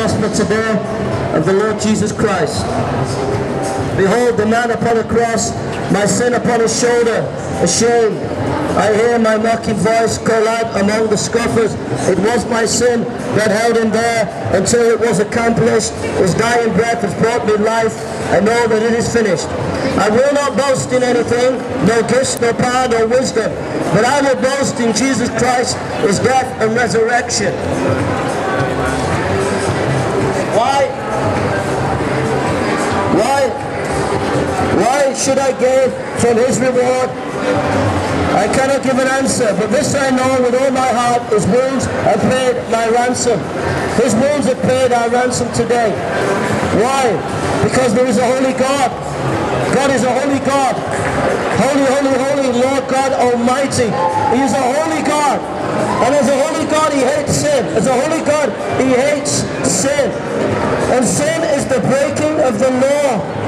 gospel today of the Lord Jesus Christ. Behold the man upon the cross, my sin upon his shoulder, ashamed. I hear my mocking voice call out among the scoffers. It was my sin that held him there until it was accomplished. His dying breath has brought me life. I know that it is finished. I will not boast in anything, no gifts, no power, no wisdom, but I will boast in Jesus Christ, his death and resurrection. Why should I give from his reward? I cannot give an answer, but this I know with all my heart, his wounds have paid my ransom. His wounds have paid our ransom today. Why? Because there is a holy God. God is a holy God. Holy, holy, holy Lord God Almighty. He is a holy God. And as a holy God, he hates sin. As a holy God, he hates sin. And sin is the breaking of the law.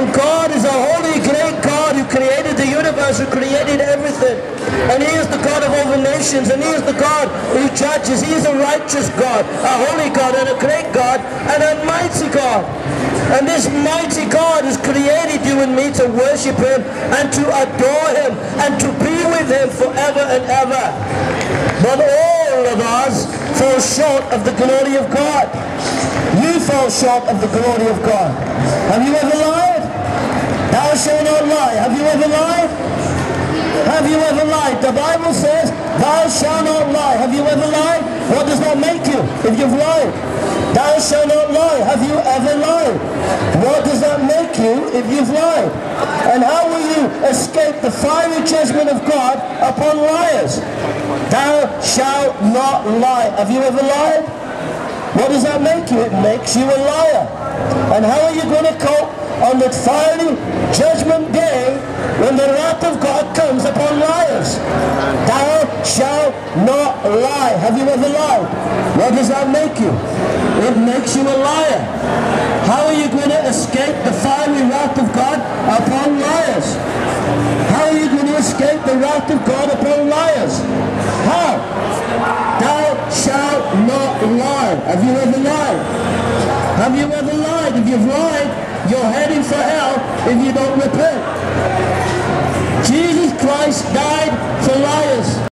And God is a holy, great God who created the universe, who created everything. And he is the God of all the nations, and he is the God who judges. He is a righteous God, a holy God, and a great God, and a mighty God. And this mighty God has created you and me to worship him and to adore him and to be with him forever and ever. But all of us fall short of the glory of God. You fall short of the glory of God. Have you ever lied? Thou shalt not lie. Have you ever lied? Have you ever lied? The Bible says, thou shalt not lie. Have you ever lied? What does that make you if you've lied? Thou shalt not lie. Have you ever lied? What does that make you if you've lied? And how will you escape the fiery judgment of God upon liars? Thou shalt not lie. Have you ever lied? What does that make you? It makes you a liar. And how are you going to cope on that fiery judgment day when the wrath of God comes upon liars? Thou shalt not lie. Have you ever lied? What does that make you? It makes you a liar. How are you going to escape the fiery wrath of God upon liars? How are you going to escape the wrath of God upon Have you ever lied? Have you ever lied? If you've lied, you're heading for hell if you don't repent.